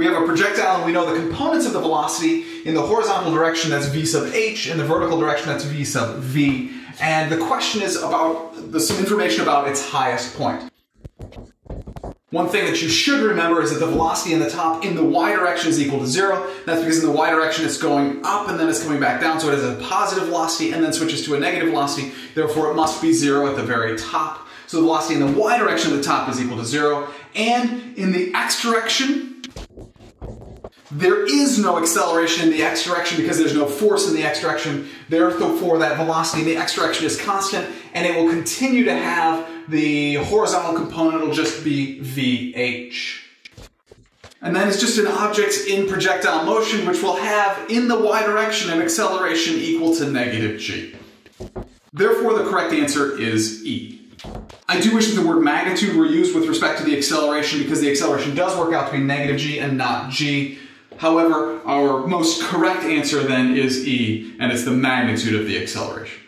We have a projectile and we know the components of the velocity in the horizontal direction that's v sub h, in the vertical direction that's v sub v. And the question is about the, some information about its highest point. One thing that you should remember is that the velocity in the top in the y direction is equal to zero. That's because in the y direction it's going up and then it's coming back down, so it has a positive velocity and then switches to a negative velocity. Therefore, it must be zero at the very top. So the velocity in the y direction at the top is equal to zero. And in the x direction, there is no acceleration in the x direction because there's no force in the x direction. Therefore, that velocity in the x direction is constant and it will continue to have the horizontal component will just be VH. And then it's just an object in projectile motion which will have in the y direction an acceleration equal to negative g. Therefore, the correct answer is E. I do wish that the word magnitude were used with respect to the acceleration because the acceleration does work out to be negative g and not g. However, our most correct answer then is E, and it's the magnitude of the acceleration.